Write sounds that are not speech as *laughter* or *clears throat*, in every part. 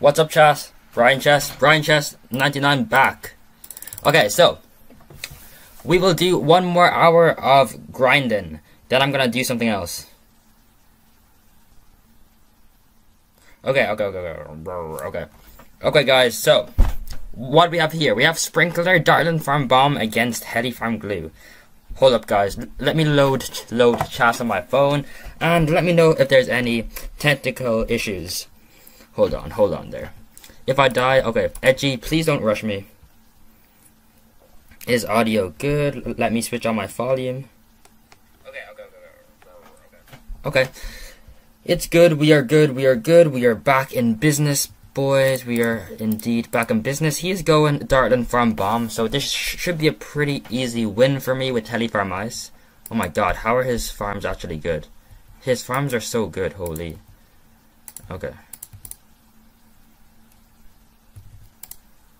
What's up, Chess? Bryan Chess, Bryan Chess, 99 back. Okay, so we will do one more hour of grinding. Then I'm gonna do something else. Okay, okay, okay, okay, okay. Guys, so what we have here? We have Sprinkler, Dartling Farm Bomb against Heli Farm Glue. Hold up, guys. Let me load load chat on my phone, and let me know if there's any technical issues. Hold on, hold on there. If I die, okay. Edgy, please don't rush me. Is audio good? Let me switch on my volume. Okay, okay, okay, okay. Okay. It's good. We are good. We are good. We are back in business, boys. We are indeed back in business. He is going Dartling Farm Bomb, so this sh should be a pretty easy win for me with Heli Farm Ice. Oh my god, how are his farms actually good? His farms are so good, holy. Okay.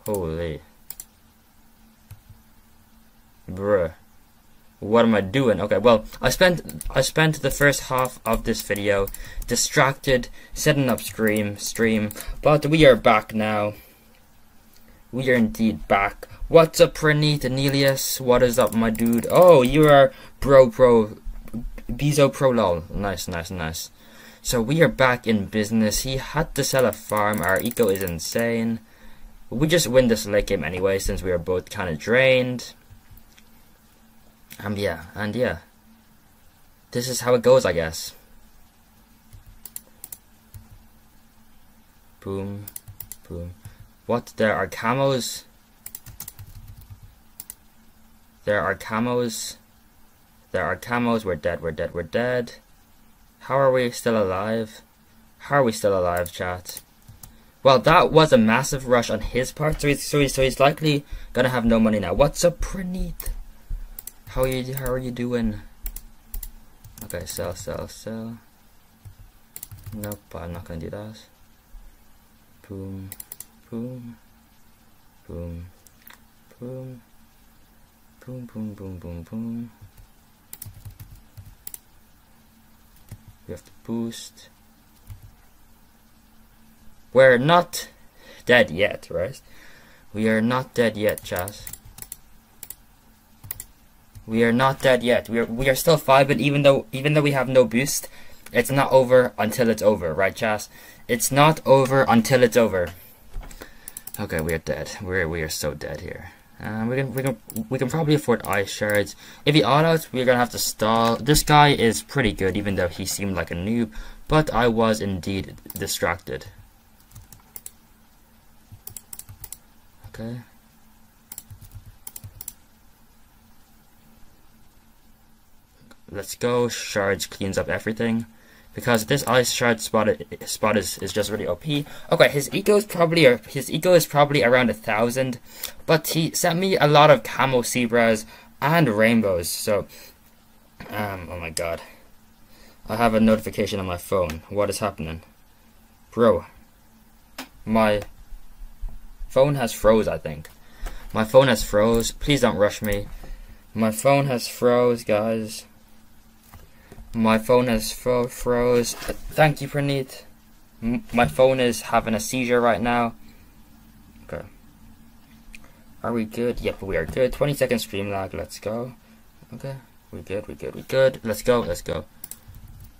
Holy. Bruh. What am I doing? Okay, well, I spent I spent the first half of this video distracted, setting up stream, stream, but we are back now. We are indeed back. What's up, Praneeth Anelius? What is up, my dude? Oh, you are bro pro, Bezo pro lol. Nice, nice, nice. So we are back in business. He had to sell a farm. Our eco is insane. We just win this late game anyway, since we are both kind of drained. And yeah, and yeah. This is how it goes, I guess. Boom, boom. What? There are camos. There are camos. There are camos. We're dead, we're dead, we're dead. How are we still alive? How are we still alive, chat? Well, that was a massive rush on his part, so he's, so he's, so he's likely gonna have no money now. What's up, Praneeth? How are you? How are you doing? Okay, sell, sell, sell. Nope, I'm not gonna do that. Boom, boom, boom, boom, boom, boom, boom, boom, boom. We have to boost. We're not dead yet, right? We are not dead yet, Chaz. We are not dead yet. We are we are still five, but even though even though we have no boost, it's not over until it's over, right, Chas? It's not over until it's over. Okay, we are dead. We're we are so dead here. Um, we can we can we can probably afford ice shards. If he autos, we're gonna have to stall. This guy is pretty good, even though he seemed like a noob. But I was indeed distracted. Okay. Let's go. Shards cleans up everything. Because this ice shard spot spot is, is just really OP. Okay, his eco is probably his eco is probably around a thousand, but he sent me a lot of camo zebras and rainbows. So, um, oh my god, I have a notification on my phone. What is happening, bro? My phone has froze. I think my phone has froze. Please don't rush me. My phone has froze, guys. My phone has fro froze. Thank you, Praneeth. M my phone is having a seizure right now. Okay. Are we good? Yep, we are good. 20 second stream lag. Let's go. Okay. We good, we good, we good. Let's go, let's go.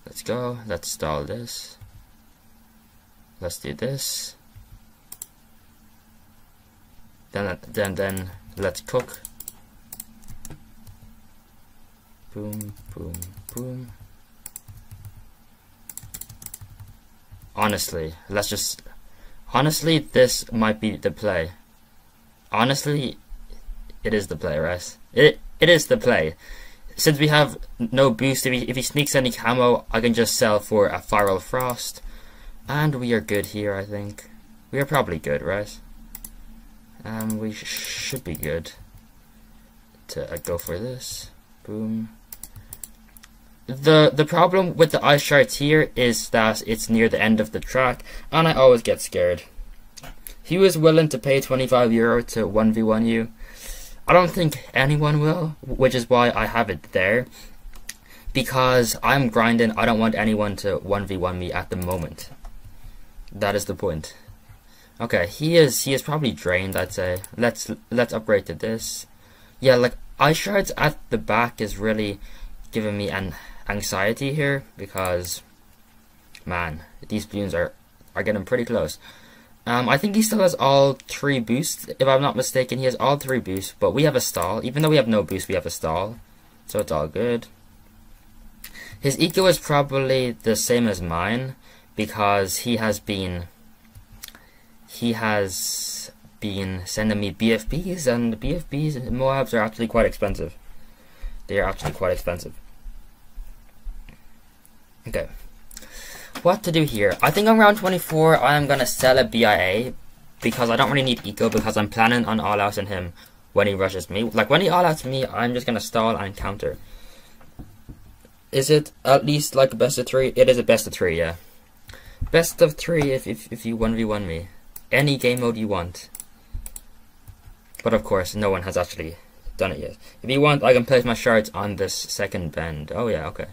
Let's go. Let's stall this. Let's do this. Then, uh, then, then, let's cook. Boom, boom, boom. Honestly, let's just... Honestly, this might be the play. Honestly, it is the play, right? It It is the play. Since we have no boost, if he, if he sneaks any camo, I can just sell for a Viral Frost. And we are good here, I think. We are probably good, right? Um, we sh should be good. To uh, go for this. Boom the the problem with the ice shards here is that it's near the end of the track, and I always get scared. He was willing to pay 25 euro to 1v1 you. I don't think anyone will, which is why I have it there. Because I'm grinding, I don't want anyone to 1v1 me at the moment. That is the point. Okay, he is he is probably drained, I'd say. Let's let's upgrade to this. Yeah, like ice shards at the back is really giving me an anxiety here because man, these balloons are are getting pretty close. Um, I think he still has all three boosts, if I'm not mistaken. He has all three boosts, but we have a stall. Even though we have no boost, we have a stall. So it's all good. His eco is probably the same as mine, because he has been... He has been sending me BFBs, and BFBs and Moabs are actually quite expensive. They are actually quite expensive. Okay what to do here. I think on round 24, I'm going to sell a BIA because I don't really need eco because I'm planning on all outing him when he rushes me. Like, when he all outs me, I'm just going to stall and counter. Is it at least like a best of three? It is a best of three, yeah. Best of three if, if, if you 1v1 me. Any game mode you want. But of course, no one has actually done it yet. If you want, I can place my shards on this second bend. Oh yeah, okay.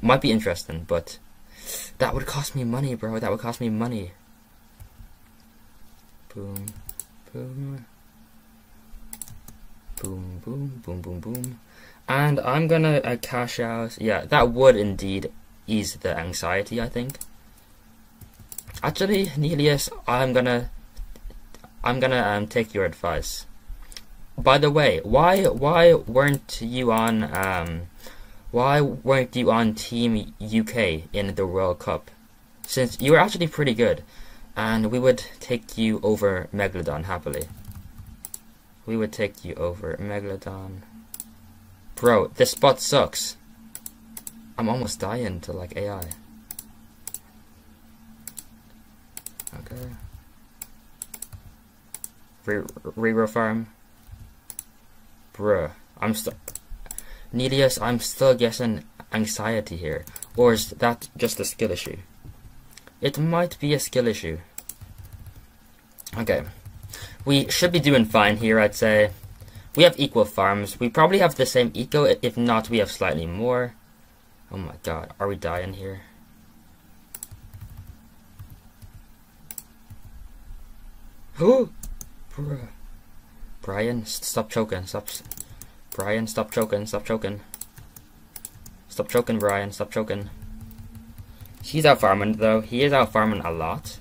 Might be interesting, but that would cost me money, bro. That would cost me money. Boom, boom. Boom, boom, boom, boom, boom. And I'm gonna uh, cash out. Yeah, that would indeed ease the anxiety, I think. Actually, Nelius, I'm gonna... I'm gonna um, take your advice. By the way, why why weren't you on um, why weren't you on Team UK in the World Cup? Since you were actually pretty good, and we would take you over Megalodon happily. We would take you over Megalodon. Bro, this spot sucks. I'm almost dying to like AI. Okay. Re Regrow farm. Bruh, I'm stuck. Nelius, I'm still guessing anxiety here. Or is that just a skill issue? It might be a skill issue. Okay. We should be doing fine here, I'd say. We have equal farms. We probably have the same eco. If not, we have slightly more. Oh my god. Are we dying here? Who? Bryan, stop choking. Stop. Bryan, stop choking, stop choking. Stop choking, Bryan, stop choking. He's out farming, though. He is out farming a lot.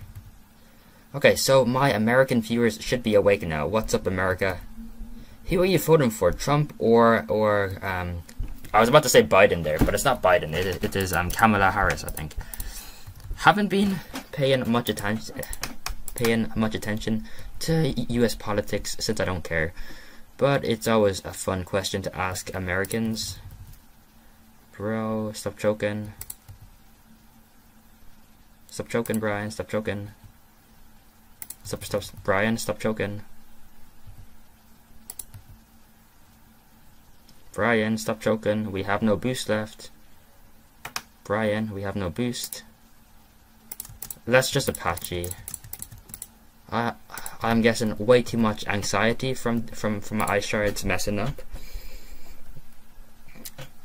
Okay, so my American viewers should be awake now. What's up, America? Who are you voting for, Trump or, or, um, I was about to say Biden there, but it's not Biden. It, it is um, Kamala Harris, I think. Haven't been paying much attention, paying much attention to U.S. politics since I don't care. But it's always a fun question to ask Americans. Bro, stop choking. Stop choking, Bryan. Stop choking. Stop, stop, Bryan. Stop choking. Bryan, stop choking. We have no boost left. Bryan, we have no boost. That's just Apache. I I'm getting way too much anxiety from from from my ice shards messing up.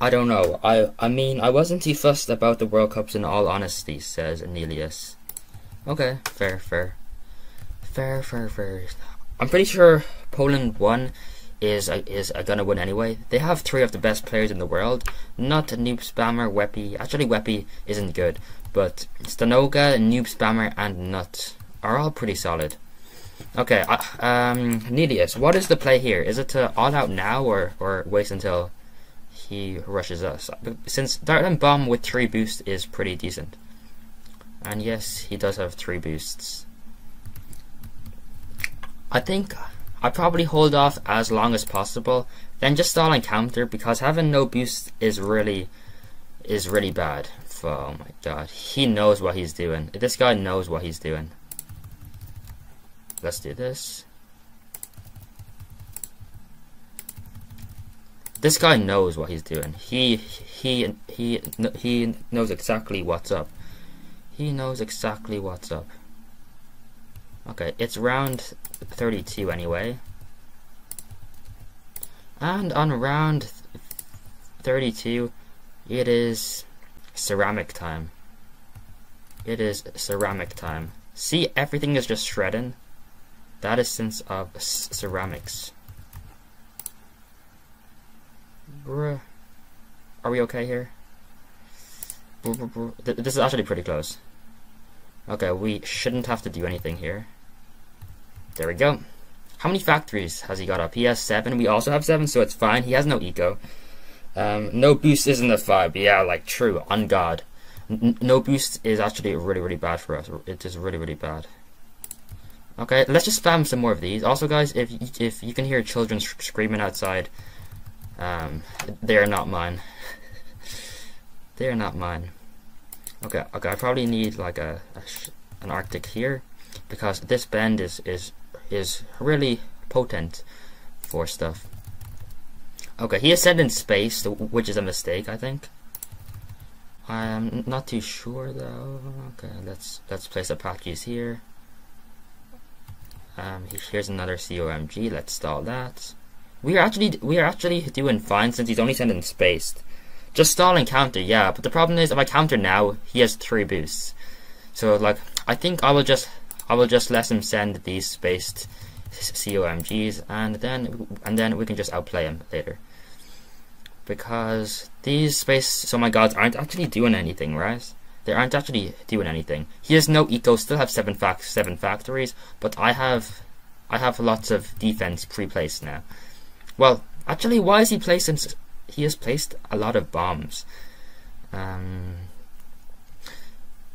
I don't know. I I mean I wasn't too fussed about the World Cups in all honesty, says Anelius. Okay, fair, fair. Fair, fair, fair. I'm pretty sure Poland won is a, is a gonna win anyway. They have three of the best players in the world. Not Noob Spammer, Weppy. Actually, Weppy isn't good, but Stanoga, Noob Spammer, and Nut are all pretty solid. Okay, uh, um, what is the play here? Is it to all out now or, or wait until he rushes us? Since Dart and Bomb with 3 boosts is pretty decent. And yes, he does have 3 boosts. I think I probably hold off as long as possible, then just stall and counter because having no boost is really is really bad. Oh my god, he knows what he's doing. This guy knows what he's doing. Let's do this. This guy knows what he's doing. He he he he knows exactly what's up. He knows exactly what's up. Okay, it's round 32 anyway. And on round 32, it is ceramic time. It is ceramic time. See, everything is just shredding. That is sense of ceramics. Bruh. Are we okay here? This is actually pretty close. Okay, we shouldn't have to do anything here. There we go. How many factories has he got up? He has seven. We also have seven, so it's fine. He has no eco. Um, no boost isn't a five. Yeah, like true. On God. N no boost is actually really, really bad for us. It is really, really bad. Okay, let's just spam some more of these. Also, guys, if if you can hear children screaming outside, um, they are not mine. *laughs* they are not mine. Okay, okay, I probably need like a, a an Arctic here because this bend is is is really potent for stuff. Okay, he is sent in space, which is a mistake, I think. I'm not too sure though. Okay, let's let's place Apaches here. Um, here's another ZOMG. Let's stall that. We are actually we are actually doing fine since he's only sending in space. Just stall and counter, yeah. But the problem is, if I counter now, he has three boosts. So like, I think I will just I will just let him send these spaced ZOMGs, and then and then we can just outplay him later. Because these space ZOMGs aren't actually doing anything, right? They aren't actually doing anything. He has no eco, still have seven fac seven factories, but I have I have lots of defense pre-placed now. Well, actually, why is he placing? He has placed a lot of bombs. Um,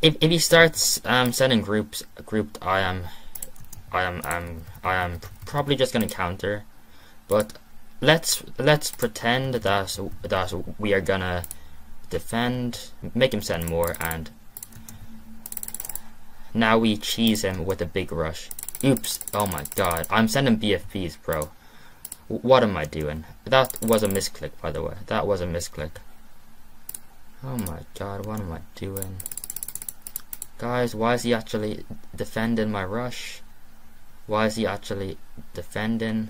if if he starts um, sending groups grouped, I am, I am, um, I am probably just gonna counter, but let's let's pretend that that we are gonna defend, make him send more, and now we cheese him with a big rush. Oops! Oh my god! I'm sending BFBs, bro. What am I doing? That was a misclick, by the way. That was a misclick. Oh my god! What am I doing? Guys, why is he actually defending my rush? Why is he actually defending?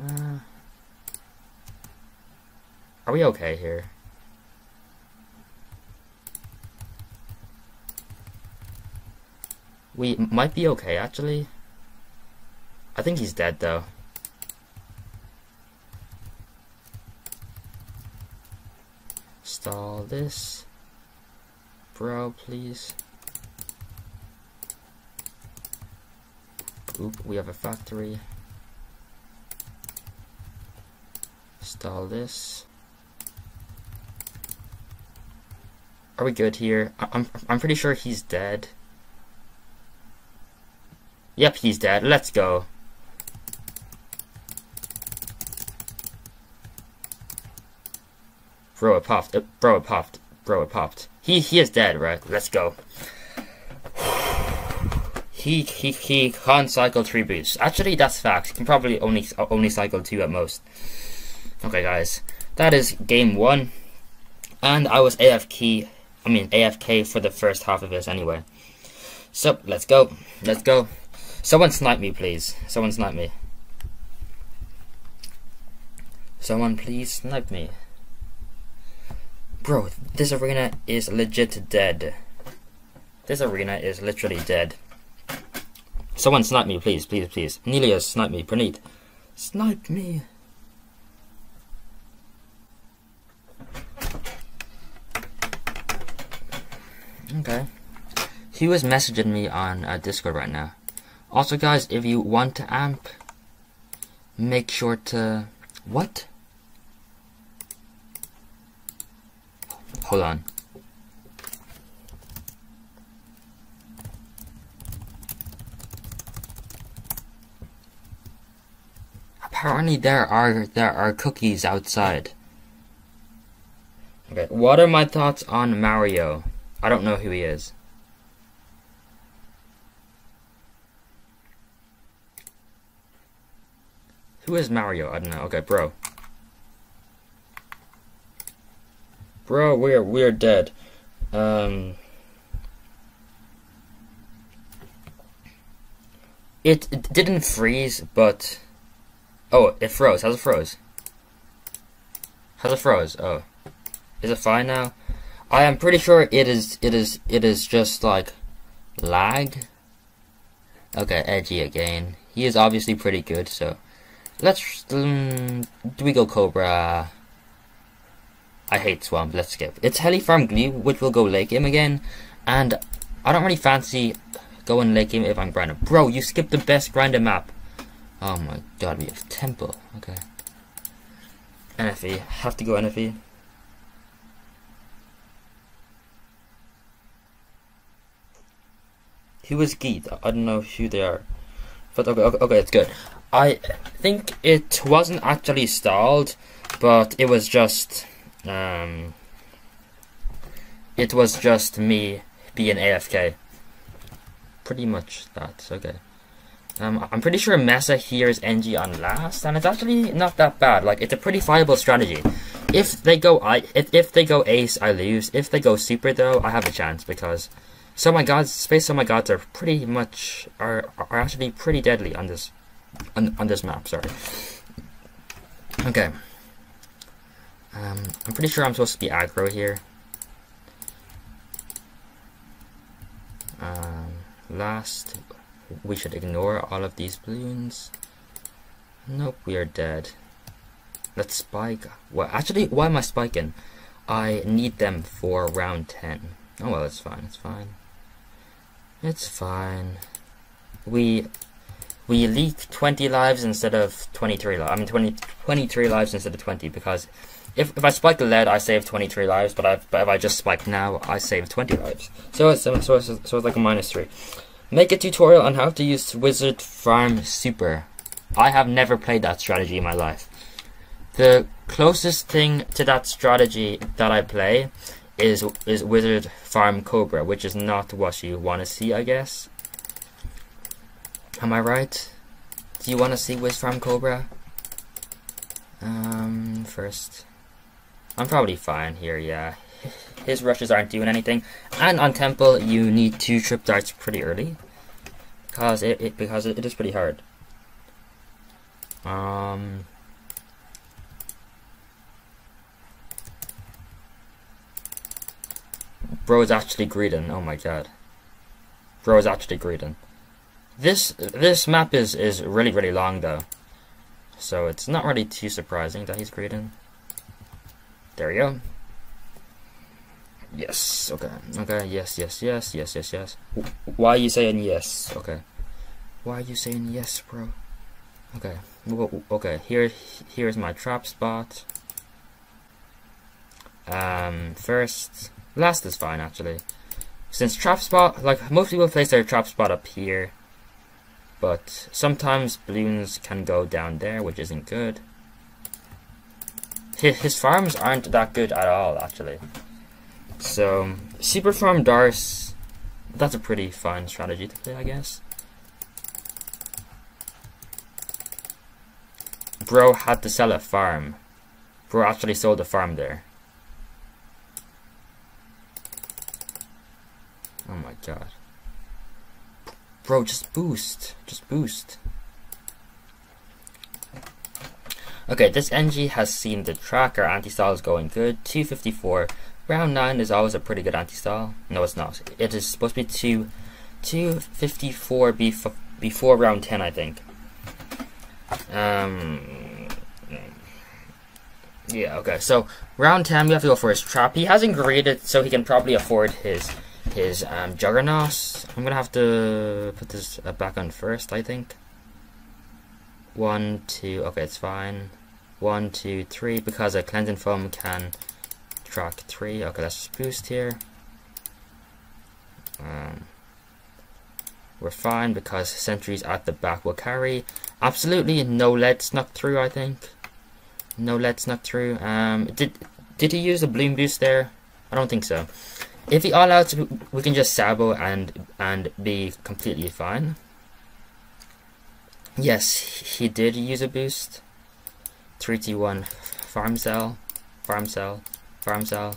Uh, are we okay here? We might be okay, actually. I think he's dead, though. Stall this. Bro, please. Oop, we have a factory. Stall this. Are we good here? I'm, I'm pretty sure he's dead. Yep, he's dead. Let's go. Bro, it popped. Uh, bro, it popped. Bro, it popped. He he is dead, right? Let's go. He he he can't cycle three boosts. Actually, that's facts. He can probably only only cycle two at most. Okay, guys, that is game one, and I was AFK. I mean AFK for the first half of this anyway. So let's go. Let's go. Someone snipe me, please. Someone snipe me. Someone please snipe me. Bro, this arena is legit dead. This arena is literally dead. Someone snipe me, please, please, please. Nelius, snipe me. Praneeth, snipe me. Okay. He was messaging me on uh, Discord right now. Also, guys, if you want to amp, make sure to... What? Hold on. Apparently there are there are cookies outside. Okay, what are my thoughts on Mario? I don't know who he is. Who is Mario? I don't know. Okay, bro. Bro, we're we're dead. Um it, it didn't freeze, but oh, it froze. How's it froze? How's it froze? Oh, is it fine now? I am pretty sure it is. It is. It is just like lag. Okay, edgy again. He is obviously pretty good, so let's um, do we go Cobra? I hate Swamp. Let's skip. It's Heli Farm Glue, which will go late game again, and I don't really fancy going late game if I'm grinding. Bro, you skipped the best grinding map. Oh my god, we have Temple. Okay. NFE. Have to go NFE. Who was Geet? I don't know who they are. But okay, okay, okay, it's good. I think it wasn't actually stalled, but it was just, um, it was just me being AFK. Pretty much that, okay. Um, I'm pretty sure Mesa here is NG on last, and it's actually not that bad. Like, it's a pretty viable strategy. If they go I, if, if they go Ace, I lose. If they go Super, though, I have a chance, because ZOMGs, space ZOMGs are pretty much are are actually pretty deadly on this on on this map. Sorry. Okay. Um, I'm pretty sure I'm supposed to be aggro here. Um, last, we should ignore all of these balloons. Nope, we are dead. Let's spike. Well, actually, why am I spiking? I need them for round 10. Oh well, it's fine, it's fine. It's fine. We we leak 20 lives instead of 23 lives. I mean 20, 23 lives instead of 20 because if, if I spike the lead, I save 23 lives, but, i but if I just spike now, I save 20 lives. So it's, so, it's, so it's like a minus 3. Make a tutorial on how to use Wizard Farm Super. I have never played that strategy in my life. The closest thing to that strategy that I play is is Wizard Farm Cobra, which is not what you want to see, I guess. Am I right? Do you want to see Wizard Farm Cobra? Um, first. I'm probably fine here, yeah. *laughs* His rushes aren't doing anything. And on Temple, you need two trip darts pretty early. Because it, it because it, it is pretty hard. Um, Bro is actually greeting. Oh my god. Bro is actually greeting. This this map is is really really long though, so it's not really too surprising that he's greeting. There we go. Yes. Okay. Okay. Yes. Yes. Yes. Yes. Yes. Yes. Why are you saying yes? Okay. Why are you saying yes, bro? Okay. Okay. Here. Here's my trap spot. Um. First. Last is fine, actually. Since trap spot, like, most people place their trap spot up here. But sometimes balloons can go down there, which isn't good. His, his farms aren't that good at all, actually. So, Super Farm Dars, that's a pretty fun strategy to play, I guess. Bro had to sell a farm. Bro actually sold a farm there. Oh my god. Bro, just boost. Just boost. Okay, this NG has seen the track. Our Anti-style is going good. 254. Round 9 is always a pretty good anti-style. No, it's not. It is supposed to be 2, 254 bef before round 10, I think. Um, yeah, okay. So, round 10, we have to go for his trap. He hasn't graded, so he can probably afford his his um, Juggernaut. I'm gonna have to put this uh, back on first, I think. One, two, okay, it's fine. One, two, three, because a cleansing foam can track three. Okay, let's just boost here. Um, we're fine because sentries at the back will carry. Absolutely no lead snuck through, I think. No lead snuck through. Um, did did he use a Bloon boost there? I don't think so. If he all out, we can just sabo and and be completely fine. Yes, he did use a boost. 3T1 farm cell, farm cell, farm cell.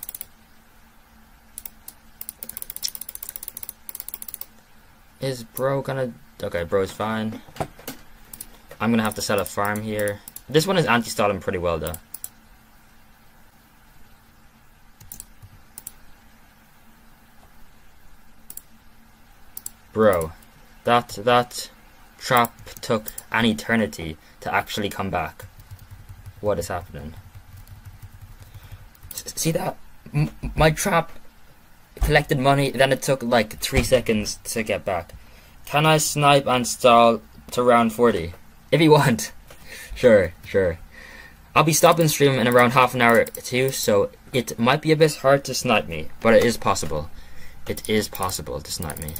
Is bro gonna... Okay, bro's fine. I'm gonna have to sell a farm here. This one is anti-stalling pretty well though. Bro, that that trap took an eternity to actually come back. What is happening? S- See that? M- my trap collected money, then it took like three seconds to get back. Can I snipe and stall to round 40? If you want. *laughs* Sure, sure. I'll be stopping stream in around half an hour too, so it might be a bit hard to snipe me, but it is possible. It is possible to snipe me.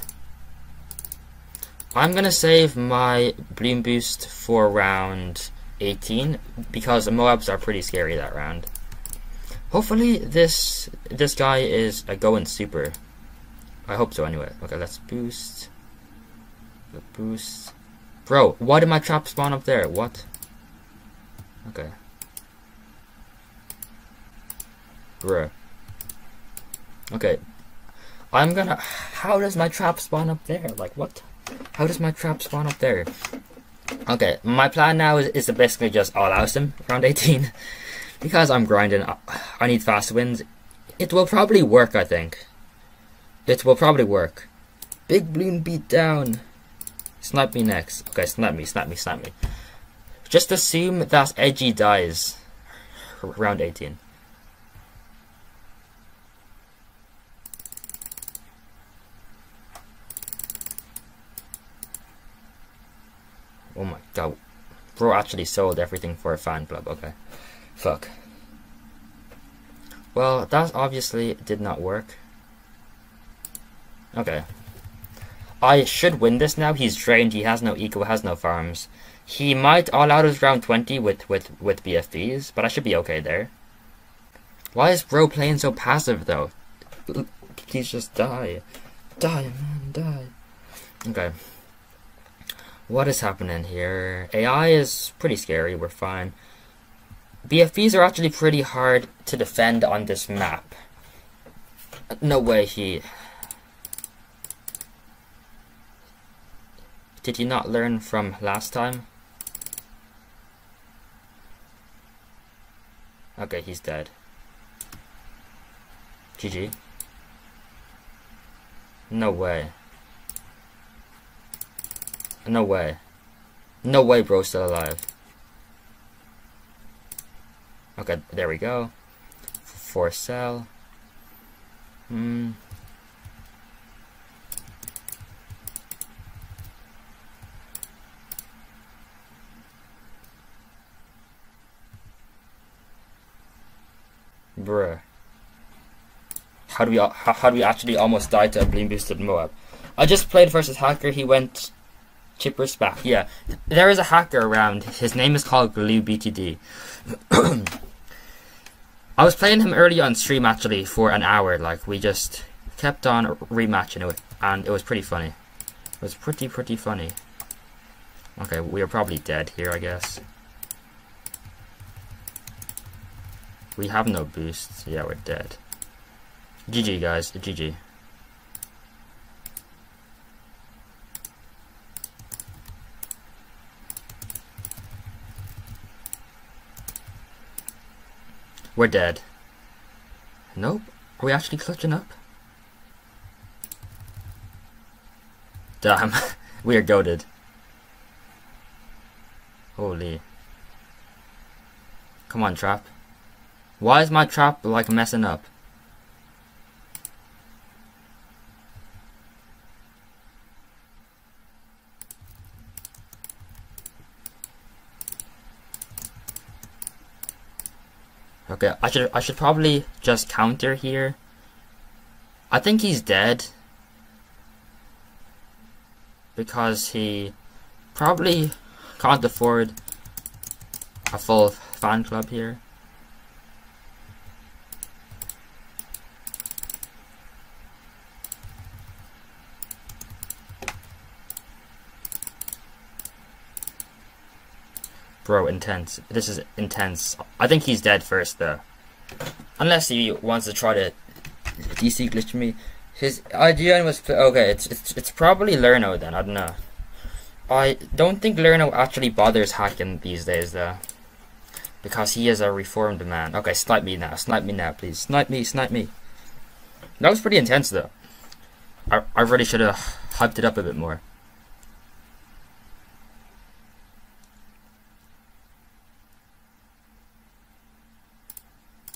I'm gonna save my Bloon boost for round 18 because the Moabs are pretty scary that round. Hopefully this this guy is a going super. I hope so anyway. Okay, let's boost. The boost. Bro, why did my trap spawn up there? What? Okay. Bruh. Okay. I'm gonna. How does my trap spawn up there? Like, what? How does my trap spawn up there? Okay, my plan now is, is to basically just all out him around *laughs* 18. because I'm grinding, I, I need fast wins. It will probably work, I think. It will probably work. Big balloon beat down. Snipe me next. Okay, snipe me, snipe me, snipe me. Just assume that Edgy dies around 18. Oh. Bro actually sold everything for a fan club. Okay. Fuck. Well, that obviously did not work. Okay. I should win this now. He's drained. He has no eco, has no farms. He might all out his round 20 with, with, with BFBs, but I should be okay there. Why is bro playing so passive though? Please just die. Die, man, die. Okay. What is happening here? AI is pretty scary, we're fine. BFBs are actually pretty hard to defend on this map. No way he... Did he not learn from last time? Okay, he's dead. GG. No way. No way. No way bro's still alive. Okay, there we go. For cell. Hmm. Bruh. How do we how, how do we actually almost die to a Bloon boosted Moab? I just played versus hacker. He went Chipper's back. Yeah, there is a hacker around. His name is called Glue BTD. *clears throat* I was playing him early on stream actually for an hour. Like we just kept on rematching it, and it was pretty funny. It was pretty pretty funny. Okay, we are probably dead here, I guess. We have no boosts. Yeah, we're dead. GG guys, GG. We're dead. Nope. Are we actually clutching up? Damn. *laughs* we are goaded. Holy. Come on, trap. Why is my trap, like, messing up? Okay, I should I should probably just counter here. I think he's dead. Because he probably can't afford a full fan club here. Bro, intense. This is intense. I think he's dead first, though. Unless he wants to try to DC glitch me. His IGN was okay. It's it's it's probably Lerno then. I don't know. I don't think Lerno actually bothers hacking these days, though, because he is a reformed man. Okay, snipe me now. Snipe me now, please. Snipe me. Snipe me. That was pretty intense, though. I, I really should have hyped it up a bit more.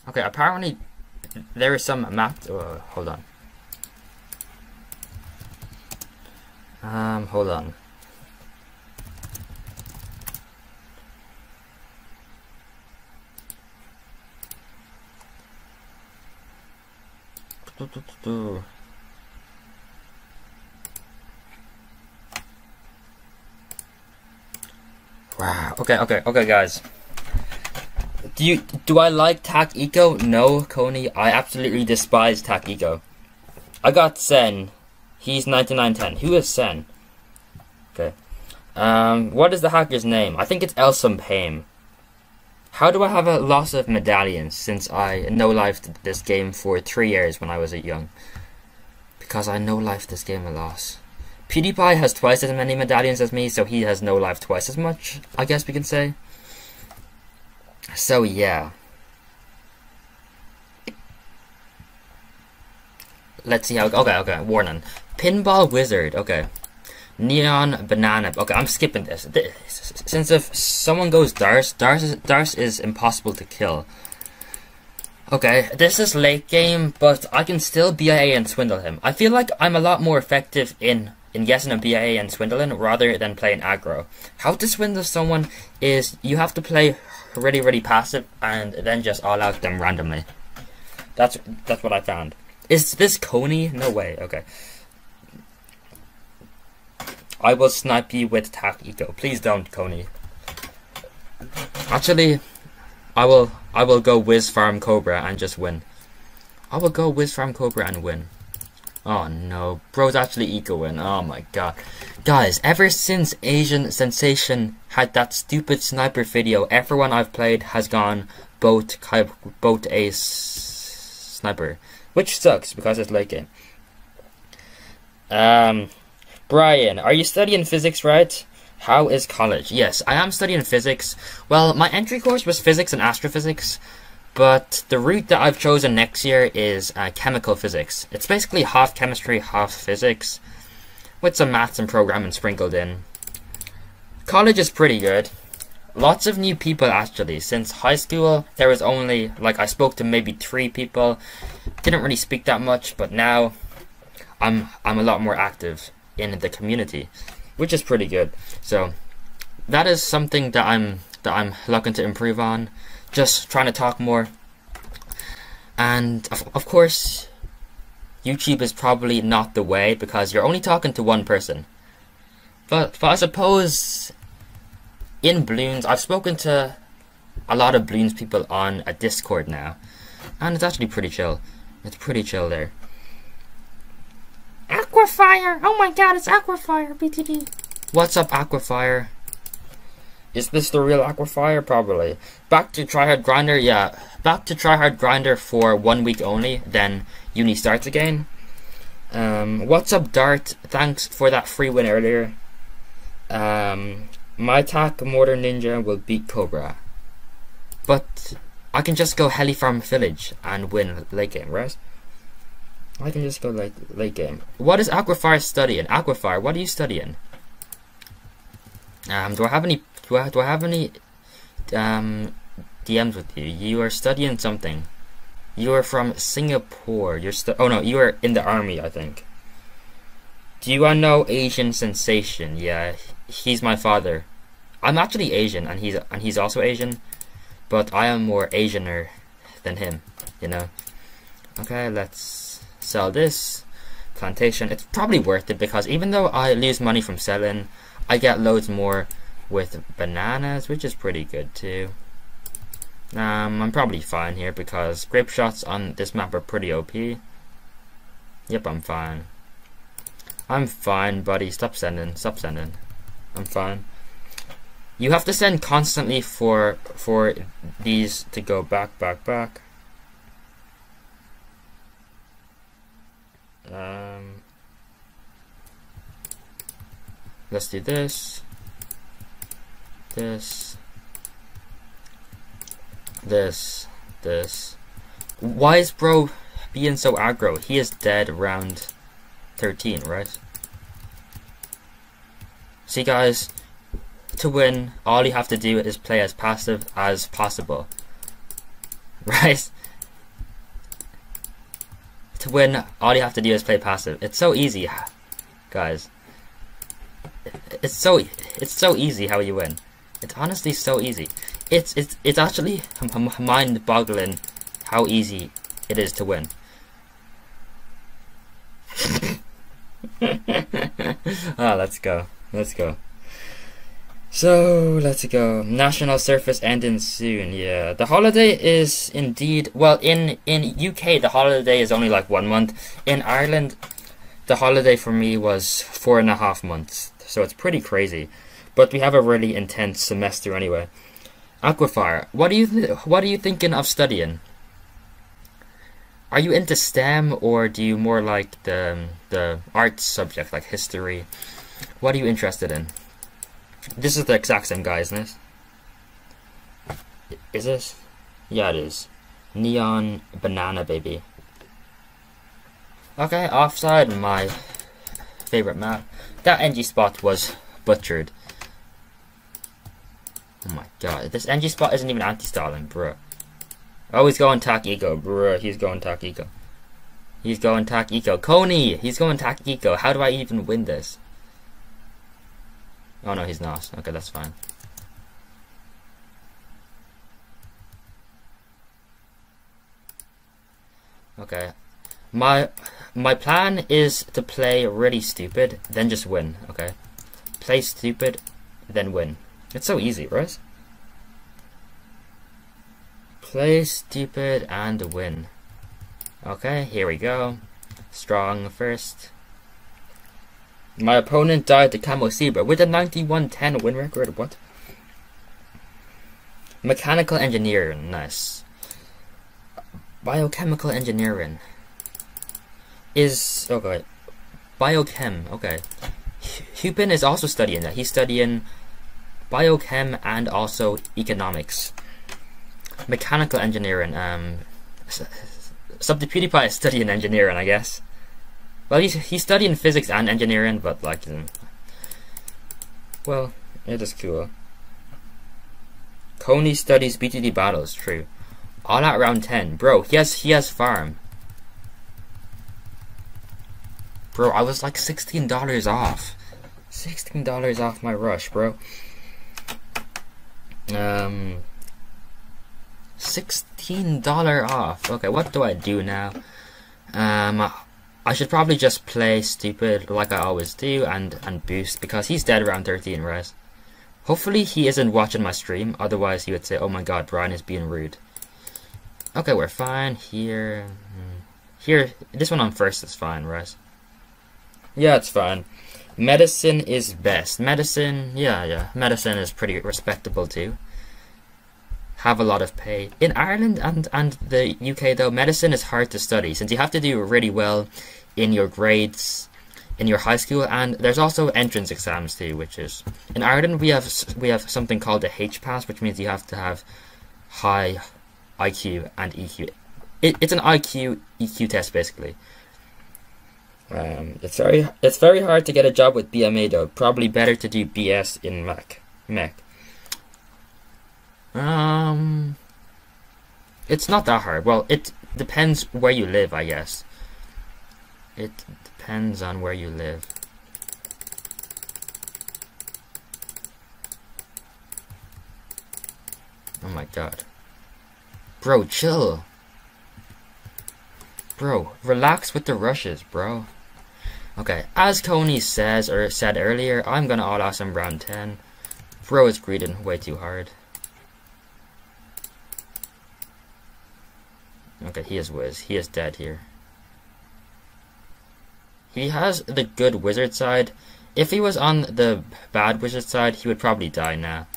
Okay, apparently there is some map. Oh, hold on. Um, hold on. Wow. Okay, okay, okay, guys. Do you do I like Tack Eco? No, Coney. I absolutely despise Tack Eco. I got Sen. He's 9910. Who is Sen? Okay. Um, what is the hacker's name? I think it's Elsum Pame. How do I have a loss of medallions since I no-lifed this game for three years when I was young? Because I no-lifed this game a loss. PewDiePie has twice as many medallions as me, so he has no life twice as much, I guess we can say. So yeah. Let's see how. Okay, okay. Warning. Pinball Wizard. Okay. Neon Banana. Okay, I'm skipping this. this since if someone goes Darce, Darce is, Darce is impossible to kill. Okay, this is late game, but I can still BIA and swindle him. I feel like I'm a lot more effective in in guessing a BIA and swindling rather than playing aggro. How to swindle someone is you have to play really, really passive and then just all out them randomly. That's that's what I found. Is this Coney? No way. Okay. I will snipe you with Tack Eco. Please don't, Coney. Actually, I will I will go Wiz Farm Cobra and just win. I will go Wiz Farm Cobra and win. Oh no, bro's actually ecoing. Oh my god. Guys, ever since Asian Sensation had that stupid sniper video, everyone I've played has gone boat boat ace sniper. Which sucks because it's late game. Um Bryan, are you studying physics right? How is college? Yes, I am studying physics. Well, my entry course was physics and astrophysics. But the route that I've chosen next year is uh, chemical physics. It's basically half chemistry, half physics, with some maths and programming sprinkled in. College is pretty good. Lots of new people actually. Since high school, there was only, like, I spoke to maybe three people. Didn't really speak that much, but now I'm, I'm a lot more active in the community, which is pretty good. So, that is something that I'm, that I'm looking to improve on just trying to talk more. And of, of course, YouTube is probably not the way because you're only talking to one person. But, but I suppose in Bloons, I've spoken to a lot of Bloons people on a Discord now. And it's actually pretty chill. It's pretty chill there. Aquafire! Oh my god, it's Aquafire, BTD. What's up, Aquafire? Is this the real Aquafire? Probably. Back to Tryhard Grinder, yeah. Back to Tryhard Grinder for one week only, then uni starts again. Um, what's up, Dart? Thanks for that free win earlier. Um, my attack, Mortar Ninja, will beat Cobra. But I can just go Heli Farm Village and win late game, right? I can just go late, late game. What is Aquafire studying? Aquafire, what are you studying? Um, do I have any do I do I have any um DMs with you? You are studying something. You are from Singapore. You're stu- oh no, you are in the army, I think. Do you know Asian sensation? Yeah, he's my father. I'm actually Asian, and he's and he's also Asian, but I am more Asianer than him. You know. Okay, let's sell this plantation. It's probably worth it because even though I lose money from selling, I get loads more with bananas, which is pretty good too. Um, I'm probably fine here because grape shots on this map are pretty OP. Yep, I'm fine. I'm fine, buddy. Stop sending. Stop sending. I'm fine. You have to send constantly for for these to go back, back, back. Um, let's do this this, this, this. Why is bro being so aggro? He is dead around 13, right? See guys, to win, all you have to do is play as passive as possible. *laughs* Right? To win, all you have to do is play passive. It's so easy, guys. It's so it's so easy how you win. It's honestly so easy. It's it's it's actually *laughs* mind-boggling how easy it is to win. *laughs* ah, let's go. Let's go. So let's go. National Surface ending soon. Yeah, the holiday is indeed well in in UK. The holiday is only like one month. In Ireland, the holiday for me was four and a half months. So it's pretty crazy. But we have a really intense semester anyway. Aquafire, what are you what are you thinking of studying? Are you into STEM or do you more like the the arts subject like history? What are you interested in? This is the exact same guy, isn't it? Is this? Yeah, it is. Neon banana baby. Okay, offside, my favorite map. That NG spot was butchered. Oh my god, this NG spot isn't even anti-stalling, bruh. Oh, he's going Tack Eco, bruh. He's going Tack Eco. He's going Tack Eco. Coney, he's going Tack Eco. How do I even win this? Oh no, he's not. Okay, that's fine. Okay. My my plan is to play really stupid, then just win, okay? Play stupid, then win. It's so easy, right? Play stupid and win. Okay, here we go. Strong first. My opponent died to Camo Zebra with a 91-10 win record. What? Mechanical engineering, nice. Biochemical engineering is okay. Biochem, okay. Hupin is also studying that. He's studying biochem and also economics. Mechanical engineering. Um, Sub PewDiePie is studying engineering, I guess. Well, he's he's studying physics and engineering, but like, um, well, it is cool. Coney studies BTD battles. True. All out round ten, bro. He has he has farm. Bro, I was like sixteen dollars off. Sixteen dollars off my rush, bro. Um, sixteen dollar off. Okay, what do I do now? Um. I should probably just play stupid like I always do and, and boost because he's dead around 13 res. Hopefully he isn't watching my stream, otherwise he would say, oh my god, Bryan is being rude. Okay, we're fine here. Hmm. Here, this one on first is fine, res. Yeah, it's fine. Medicine is best. Medicine, yeah, yeah. Medicine is pretty respectable too have a lot of pay. In Ireland and, and the UK though, medicine is hard to study since you have to do really well in your grades in your high school and there's also entrance exams too, which is in Ireland we have we have something called the HPAT, which means you have to have high IQ and EQ. It, it's an IQ EQ test basically. Um, it's very it's very hard to get a job with BMA though. Probably better to do BS in Mac. Mac. Um, it's not that hard. Well, it depends where you live, I guess. It depends on where you live. Oh my god. Bro, chill. Bro, relax with the rushes, bro. Okay, as Tony says, or said earlier, I'm gonna all out some round 10. Bro is greeting way too hard. Okay, he is Wiz. He is dead here. He has the good wizard side. If he was on the bad wizard side, he would probably die now.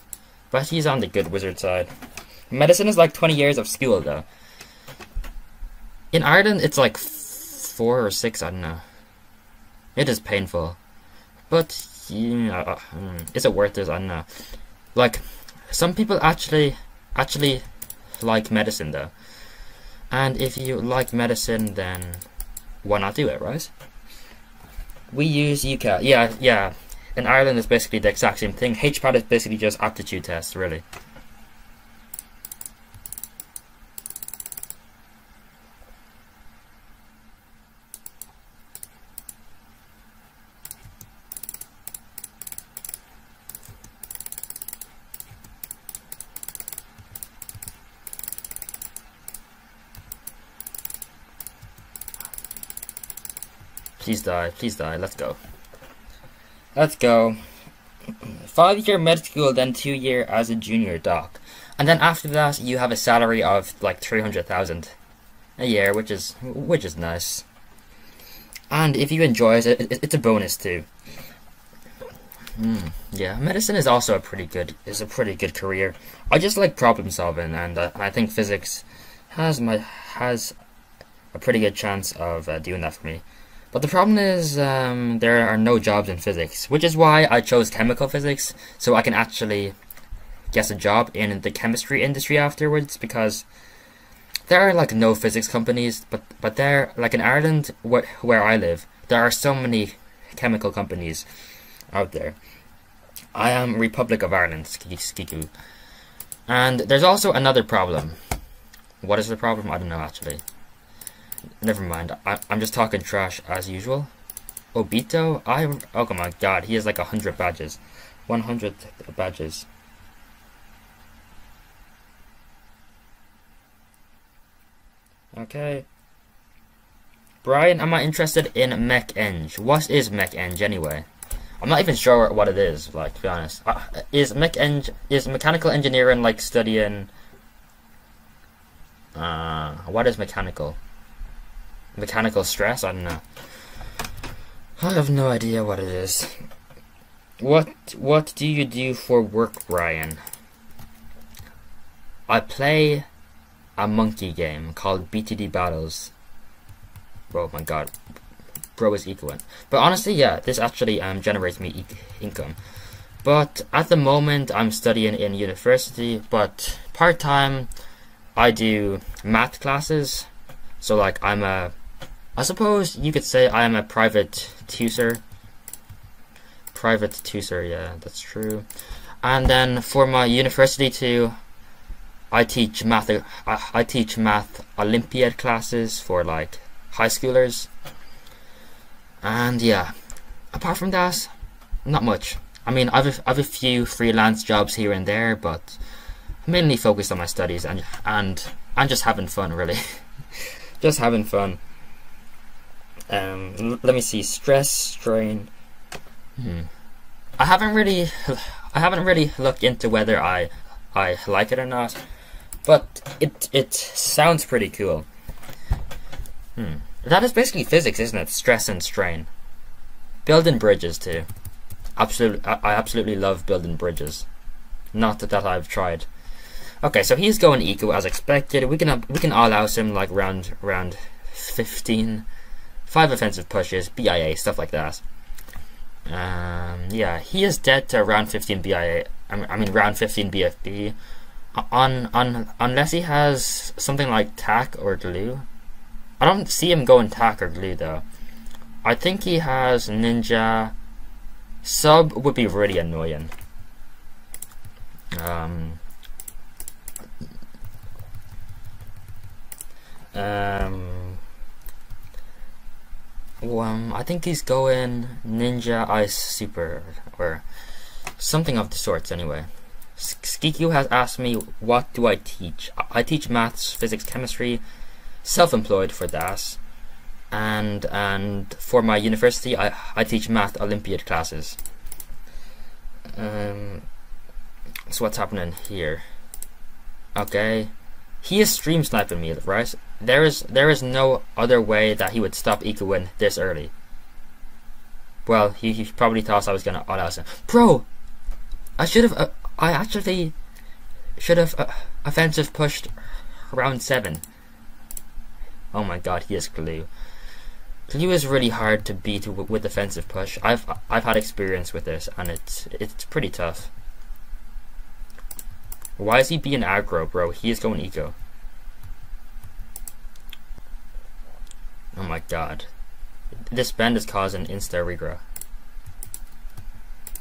But he's on the good wizard side. Medicine is like 20 years of school, though. In Ireland, it's like four or six, I don't know. It is painful. But, yeah, hmm, is it worth it? I don't know. Like, some people actually, actually like medicine, though. And if you like medicine, then why not do it, right? We use UCAS. Yeah, yeah. In Ireland, it's basically the exact same thing. HPAT is basically just aptitude tests, really. Please die, please die, let's go. Let's go. Five year med school, then two year as a junior doc. And then after that you have a salary of like three hundred thousand a year, which is which is nice. And if you enjoy it, it it's a bonus too. Mm, yeah, medicine is also a pretty good is a pretty good career. I just like problem solving, and uh, I think physics has my has a pretty good chance of uh, doing that for me. But the problem is, um, there are no jobs in physics, which is why I chose chemical physics, so I can actually get a job in the chemistry industry afterwards, because there are like no physics companies, but but there, like in Ireland, where, where I live, there are so many chemical companies out there. I am Republic of Ireland, Skiku. And there's also another problem. What is the problem? I don't know actually. Never mind. I, am just talking trash as usual. Obito? I. Oh my god, he has like a hundred badges. 100 badges. Okay. Bryan, am I interested in Mech Eng? What is Mech Eng anyway? I'm not even sure what it is, like, to be honest. Uh, is Mech Eng, is mechanical engineering like studying, uh, what is mechanical? Mechanical stress. I don't know. I have no idea what it is. What what do you do for work, Bryan? I play a monkey game called BTD Battles. Oh my god. Bro is equivalent. But honestly, yeah, this actually um, generates me e income. But at the moment, I'm studying in university, but part-time, I do math classes. So, like, I'm a I suppose you could say I am a private tutor. Private tutor, yeah, that's true. And then for my university too, I teach math. I teach math Olympiad classes for like high schoolers. And yeah, apart from that, not much. I mean, I've I've a few freelance jobs here and there, but mainly focused on my studies and and and just having fun, really. *laughs* just having fun. Um, let me see. Stress, strain. Hmm. I haven't really, *sighs* I haven't really looked into whether I, I like it or not, but it it sounds pretty cool. Hmm. That is basically physics, isn't it? Stress and strain. Building bridges too. Absolutely, I, absolutely love building bridges. Not that, that I've tried. Okay, so he's going eco as expected. We can we can all out him like round round fifteen. Five offensive pushes, BIA, stuff like that. Um, yeah, he is dead to round 15 BIA. I mean, round 15 BFB. On, on, unless he has something like tack or glue. I don't see him going tack or glue though. I think he has ninja. Sub would be really annoying. Um, um, um, I think he's going Ninja Ice Super, or something of the sorts anyway. Skiku has asked me, what do I teach? I teach maths, physics, chemistry, self-employed for that. And and for my university, I, I teach math Olympiad classes. Um, so what's happening here? Okay. He is stream sniping me, right? There is there is no other way that he would stop Ikuin this early. Well, he, he probably thought I was gonna auto him. Bro, I should have. Uh, I actually should have uh, offensive pushed round seven. Oh my god, he is glue. Glue is really hard to beat with defensive push. I've I've had experience with this, and it's it's pretty tough. Why is he being aggro, bro? He is going eco. Oh my god. this bend is causing insta regrow.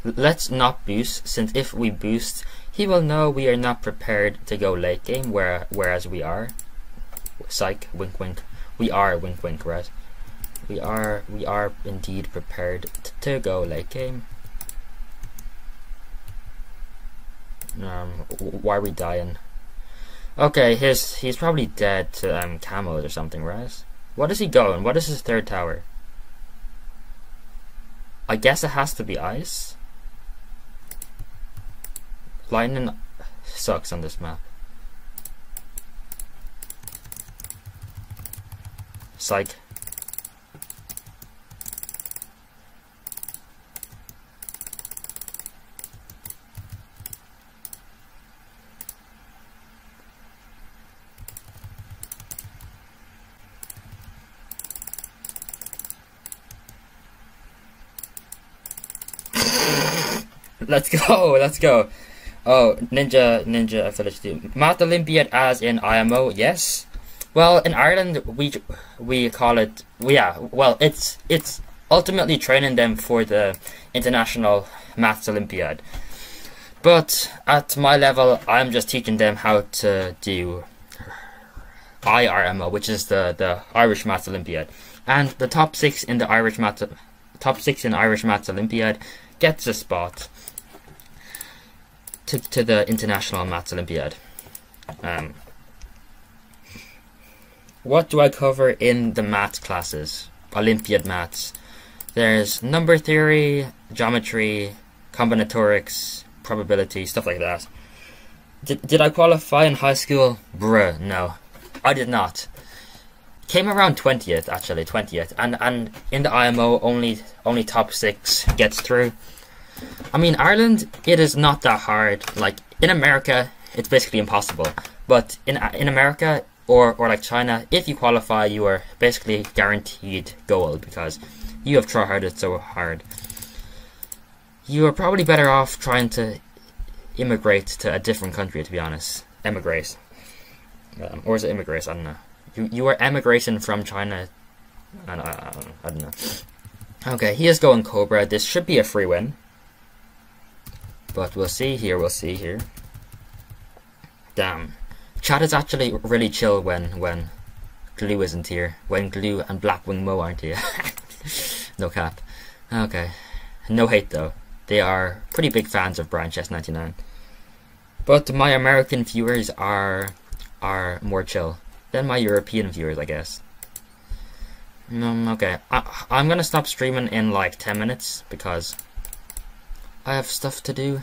Let's not boost, since if we boost, he will know we are not prepared to go late game, where, whereas we are. Psych, wink wink. We are, wink wink, right? We are, we are indeed prepared to go late game. Um, why are we dying? Okay, his he's probably dead to um camels or something, right? What is he going? What is his third tower? I guess it has to be ice. Lightning sucks on this map. Psych. Let's go, *laughs* let's go. Oh, Ninja, Ninja Affiliate Math Olympiad as in IMO, yes. Well, in Ireland, we we call it, yeah, well, it's it's ultimately training them for the International Maths Olympiad. But at my level, I'm just teaching them how to do IRMO, which is the, the Irish Maths Olympiad. And the top six in the Irish Maths, top six in Irish Maths Olympiad gets a spot to, to the International Maths Olympiad. Um, what do I cover in the maths classes? Olympiad maths. There's number theory, geometry, combinatorics, probability, stuff like that. Did, did I qualify in high school? Bruh, no. I did not. Came around 20th, actually, 20th. And, and in the IMO, only, only top 6 gets through. I mean, Ireland, it is not that hard. Like in America, it's basically impossible. But in in America or or like China, if you qualify, you are basically guaranteed gold because you have tried it so hard. You are probably better off trying to immigrate to a different country, to be honest. Emigrate. Um, or is it immigrate? I don't know. You you are emigrating from China. I, I, I don't know. Okay, he is going Cobra. This should be a free win. But we'll see here, we'll see here. Damn. Chat is actually really chill when when Glue isn't here. When Glue and Blackwing Mo aren't here. *laughs* no cap. Okay. No hate though. They are pretty big fans of Bryan Chess 99. But my American viewers are are more chill than my European viewers, I guess. Um, okay, I, I'm gonna stop streaming in like 10 minutes because I have stuff to do.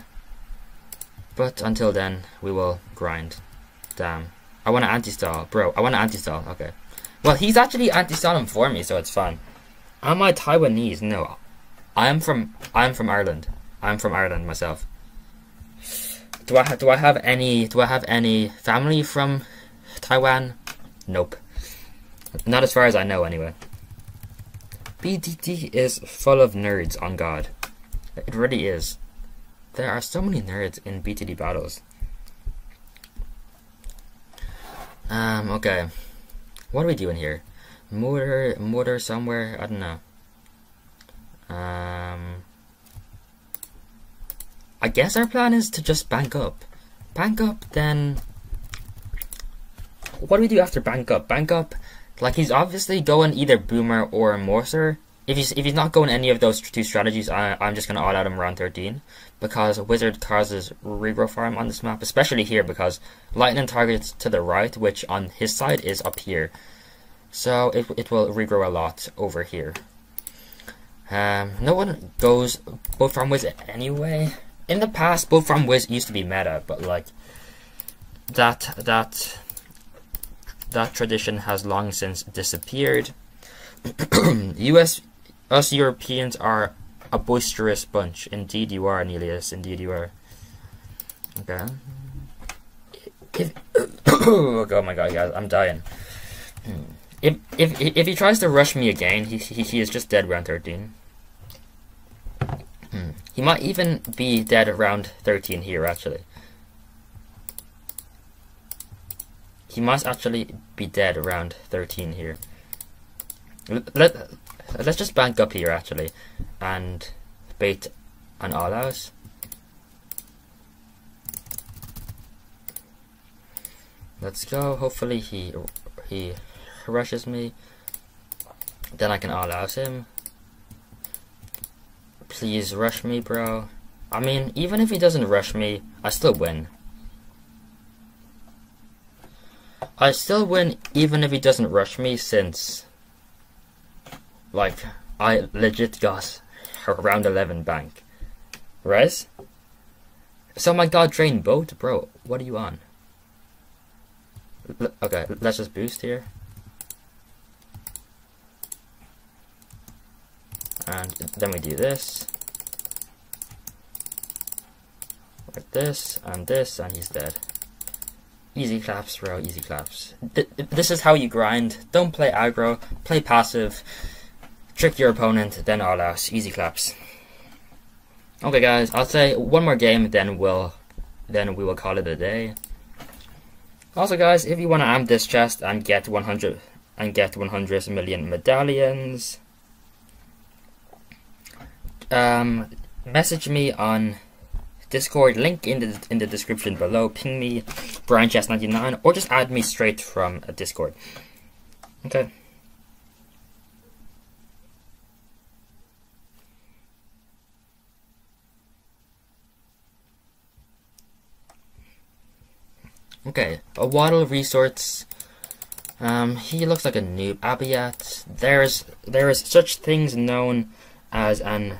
But until then, we will grind. Damn. I want to anti-stall. Bro, I want to anti-stall. Okay. Well, he's actually anti-stalling for me, so it's fine. Am I Taiwanese? No. I am from I am from Ireland. I'm from Ireland myself. Do I do I have any do I have any family from Taiwan? Nope. Not as far as I know anyway. BTT is full of nerds on God. It really is. There are so many nerds in BTD battles. Um, okay. What are we doing here? Motor, motor somewhere? I don't know. Um, I guess our plan is to just bank up. Bank up, then... What do we do after bank up? Bank up, like he's obviously going either Boomer or Morser if he's if he's not going any of those two strategies, I, I'm just gonna odd out him around 13 because Wizard causes regrow farm on this map, especially here because Lightning targets to the right, which on his side is up here, so it it will regrow a lot over here. Um, no one goes both from Wiz anyway. In the past, both from Wiz used to be meta, but like that that that tradition has long since disappeared. *clears throat* US us Europeans are a boisterous bunch. Indeed you are, Nelius. Indeed you are. Okay. If, *coughs* oh my god, guys, I'm dying. If, if if he tries to rush me again, he, he, he is just dead round 13. Hmm. He might even be dead around 13 here, actually. He must actually be dead around 13 here. Let, let, let's just bank up here, actually, and bait an all-out. Let's go. Hopefully he he rushes me. Then I can all out him. Please rush me, bro. I mean, even if he doesn't rush me, I still win. I still win even if he doesn't rush me since, like, I legit got around 11 bank. Res? So my god, drain boat? Bro, what are you on? L okay, let's just boost here. And then we do this. Like this, and this, and he's dead. Easy claps, bro, easy claps. Th this is how you grind. Don't play aggro, play passive. Trick your opponent, then all out. Easy claps. Okay guys, I'll say one more game, then we'll then we will call it a day. Also guys, if you want to amp this chest and get 100 and get 100 million medallions, um, message me on Discord, link in the in the description below. Ping me, BryanChess99, or just add me straight from a Discord. Okay. Okay, a Waddle Resorts. Um, he looks like a noob. Abiat. There's there is such things known as an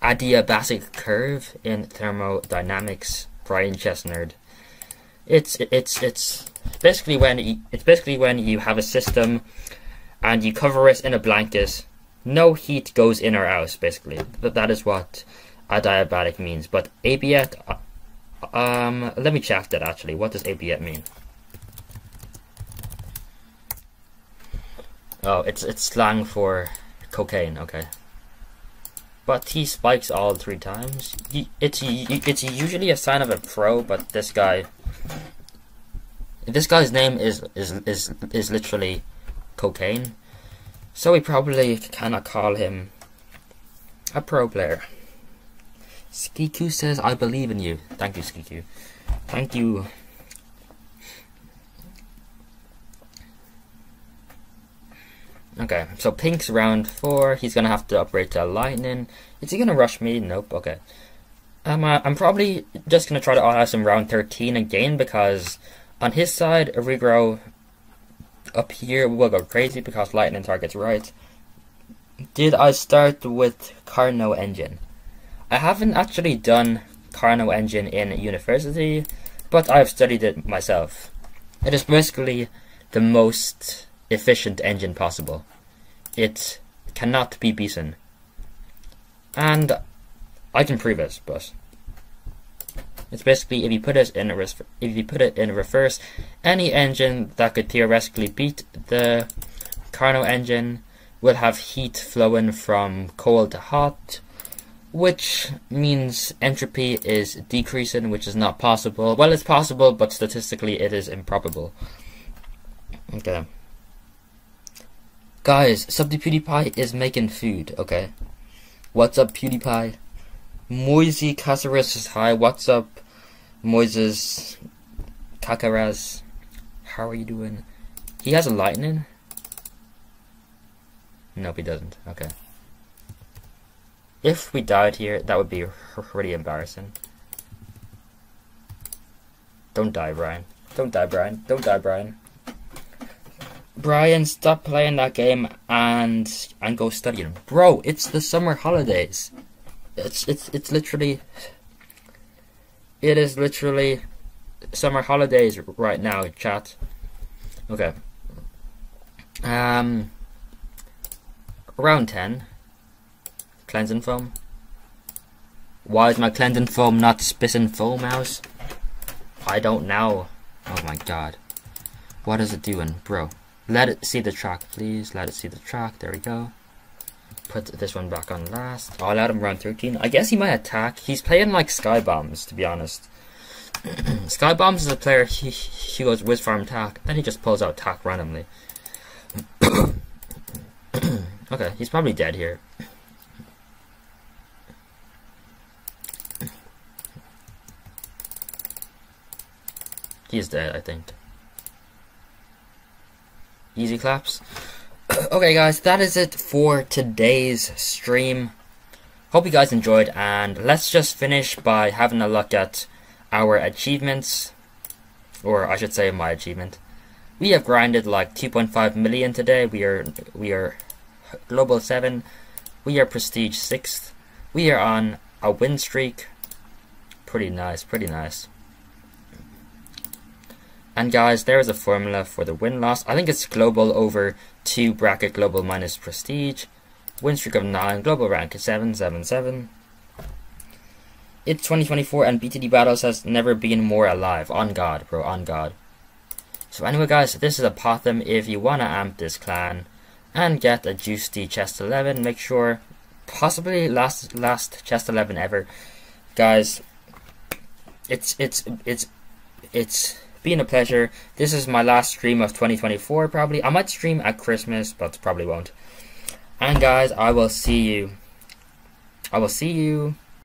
adiabatic curve in thermodynamics. Brian Chestnerd. It's it's it's basically when you, it's basically when you have a system and you cover it in a blanket. No heat goes in or out. Basically, that that is what adiabatic means. But abiat um, let me check that actually. What does ABF mean? Oh, it's it's slang for cocaine. Okay. But he spikes all three times. It's it's usually a sign of a pro, but this guy, this guy's name is is is is literally cocaine, so we probably cannot call him a pro player. Skiku says, I believe in you. Thank you, Skiku. Thank you. Okay, so Pink's round 4. He's gonna have to upgrade to Lightning. Is he gonna rush me? Nope, okay. Um, uh, I'm probably just gonna try to all some round 13 again because on his side, Regrow up here will go crazy because Lightning targets right. Did I start with Carnot engine? I haven't actually done Carnot Engine in university, but I've studied it myself. It is basically the most efficient engine possible. It cannot be beaten. And I can prove it, but it's basically if you put it in a if you put it in reverse, any engine that could theoretically beat the Carnot engine will have heat flowing from cold to hot, which means entropy is decreasing, which is not possible. Well, it's possible, but statistically it is improbable. Okay. Guys, Subdi PewDiePie is making food, okay? What's up, PewDiePie? Moisey Casares is hi. What's up, Moises Kakaraz? How are you doing? He has a lightning? Nope, he doesn't. Okay. If we died here, that would be pretty embarrassing. Don't die, Bryan. Don't die, Bryan. Don't die, Bryan. Bryan, stop playing that game and and go studying. Bro, it's the summer holidays. It's it's it's literally it is literally summer holidays right now, chat. Okay. Um around 10 cleansing foam. Why is my cleansing foam not spitting foam out? I don't know. Oh my god. What is it doing? Bro, let it see the track, please. Let it see the track. There we go. Put this one back on last. I'll let him run 13. I guess he might attack. He's playing like Sky Bombs, to be honest. *clears throat* Sky Bombs is a player, he, he goes Wiz Farm attack, then he just pulls out attack randomly. *coughs* *coughs* Okay, he's probably dead here. He's dead, I think. Easy claps. *clears throat* okay, guys, that is it for today's stream. Hope you guys enjoyed, and let's just finish by having a look at our achievements, or I should say my achievement. We have grinded like 2.5 million today. We are we are global 7. We are prestige 6th. We are on a win streak. Pretty nice, pretty nice. And guys, there is a formula for the win-loss. I think it's global over 2 bracket global minus prestige. Win streak of 9, global rank is 777. It's 2024 and BTD Battles has never been more alive. On God, bro, on God. So anyway guys, this is a Apothem. If you wanna amp this clan and get a juicy chest 11, make sure, possibly last last chest 11 ever. Guys, it's, it's, it's, it's been a pleasure. This is my last stream of 2024, probably. I might stream at Christmas, but probably won't. And guys, I will see you. I will see you